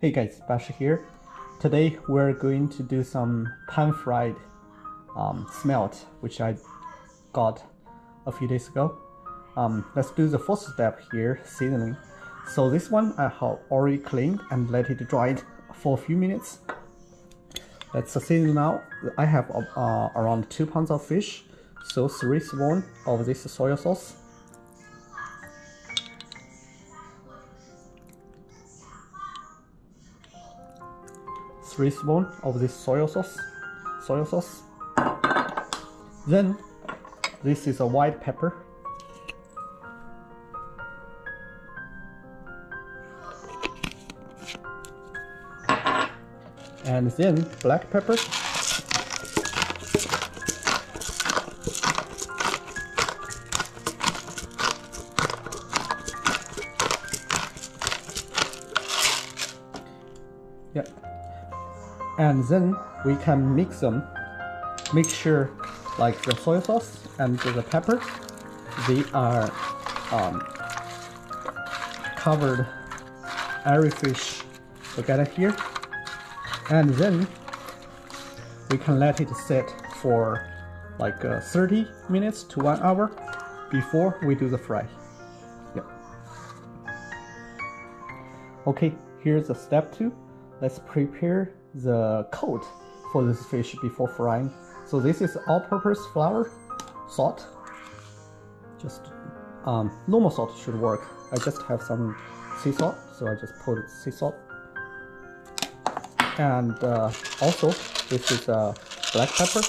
Hey guys, Bash here. Today we're going to do some pan-fried um, smelt, which I got a few days ago. Um, let's do the first step here, seasoning. So this one I have already cleaned and let it dry for a few minutes. Let's season now. I have uh, around 2 pounds of fish, so 3 spoons of this soy sauce. Three spoon of this soy sauce. Soy sauce. Then this is a white pepper. And then black pepper. Yeah. And then we can mix them. Make sure like the soy sauce and the pepper, they are um, covered every fish together here. And then we can let it sit for like uh, 30 minutes to one hour before we do the fry. Yep. Okay, here's the step two. Let's prepare the coat for this fish before frying. So this is all-purpose flour, salt. Just um, normal salt should work. I just have some sea salt, so I just put sea salt. And uh, also, this is uh, black pepper.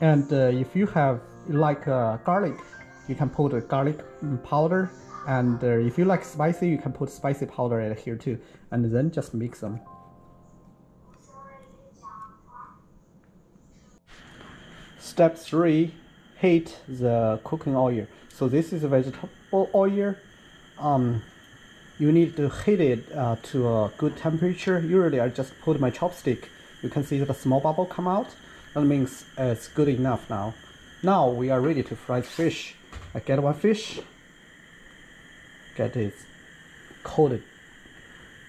And uh, if you have like uh, garlic, you can put garlic powder and uh, if you like spicy you can put spicy powder in here too and then just mix them. Step three heat the cooking oil. So this is a vegetable oil. Um, you need to heat it uh, to a good temperature. Usually I just put my chopstick. You can see the small bubble come out. That means it's good enough now. Now we are ready to fry the fish I get one fish get it coated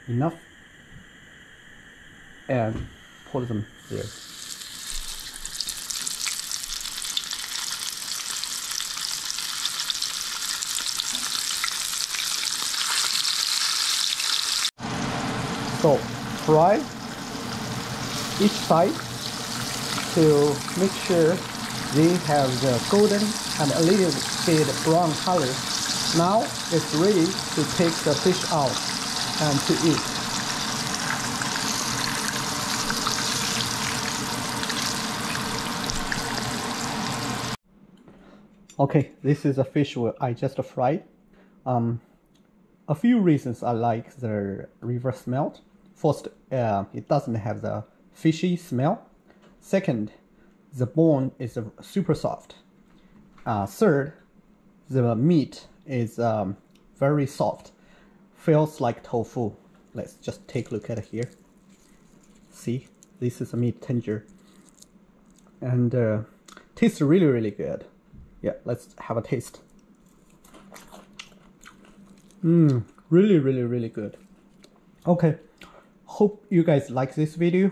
enough and put them there. So fry each side to make sure they have the golden and a little bit brown color now it's ready to take the fish out and to eat. Okay, this is a fish I just fried. Um, a few reasons I like the river smelt. First, uh, it doesn't have the fishy smell. Second, the bone is super soft. Uh, third, the meat is um, very soft, feels like tofu. Let's just take a look at it here. See, this is a meat tinger, and uh, tastes really really good. Yeah, let's have a taste. Mmm, really really really good. Okay, hope you guys like this video.